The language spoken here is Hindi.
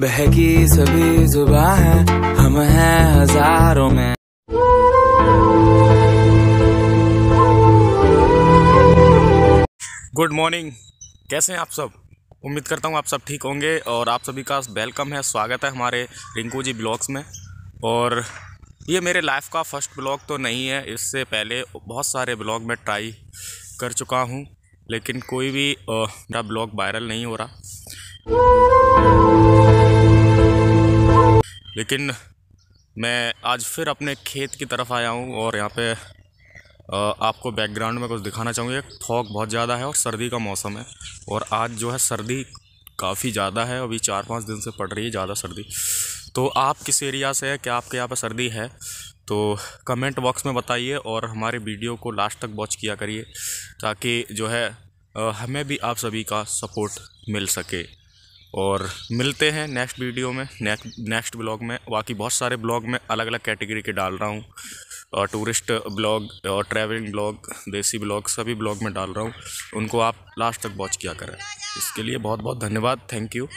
बहकी सभी जुबा है, हम हैं हज़ारों में। गुड मॉर्निंग कैसे हैं आप सब? उम्मीद करता हूँ आप सब ठीक होंगे और आप सभी का वेलकम है, स्वागत है हमारे रिंकू जी ब्लॉग्स में। और ये मेरे लाइफ का फ़र्स्ट ब्लॉग तो नहीं है, इससे पहले बहुत सारे ब्लॉग में ट्राई कर चुका हूँ, लेकिन कोई भी मेरा ब्लॉग वायरल नहीं हो रहा। लेकिन मैं आज फिर अपने खेत की तरफ़ आया हूँ और यहाँ पे आपको बैकग्राउंड में कुछ दिखाना चाहूँगी। थॉक बहुत ज़्यादा है और सर्दी का मौसम है और आज जो है सर्दी काफ़ी ज़्यादा है। अभी चार पाँच दिन से पड़ रही है ज़्यादा सर्दी। तो आप किस एरिया से है? क्या आपके यहाँ पर सर्दी है? तो कमेंट बॉक्स में बताइए और हमारे वीडियो को लास्ट तक वॉच किया करिए ताकि जो है हमें भी आप सभी का सपोर्ट मिल सके। और मिलते हैं नेक्स्ट वीडियो में नेक्स्ट नेक्स्ट ब्लॉग में। बाकी बहुत सारे ब्लॉग में अलग अलग कैटेगरी के डाल रहा हूँ। और टूरिस्ट ब्लॉग और ट्रैवलिंग ब्लॉग देसी ब्लॉग सभी ब्लॉग में डाल रहा हूँ। उनको आप लास्ट तक वॉच किया करें। इसके लिए बहुत बहुत धन्यवाद। Thank you